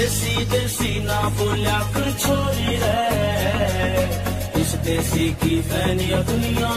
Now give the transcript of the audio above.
देसी देसी ना बोलिया कर छोरी रे। इस देसी की फैनिया दुनिया